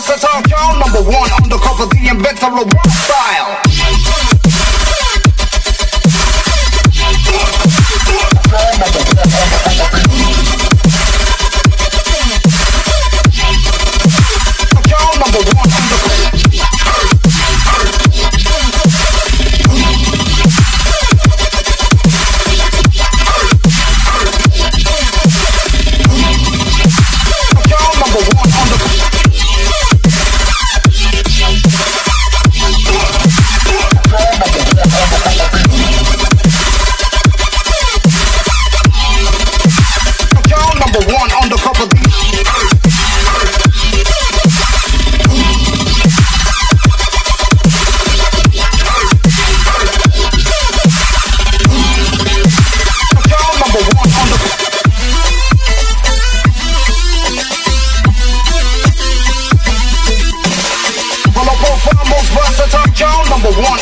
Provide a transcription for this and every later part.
versatile, y'all number one undercover, the inventor of rock style.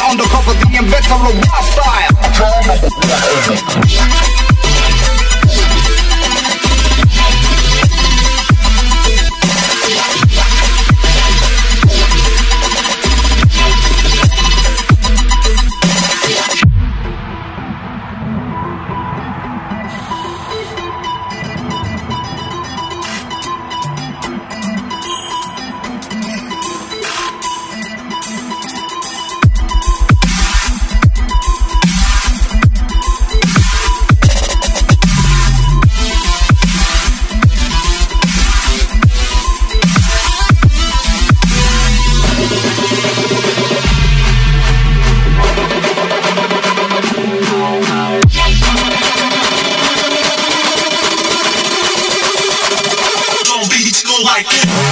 Undercover, the inventor of rock style. Like this.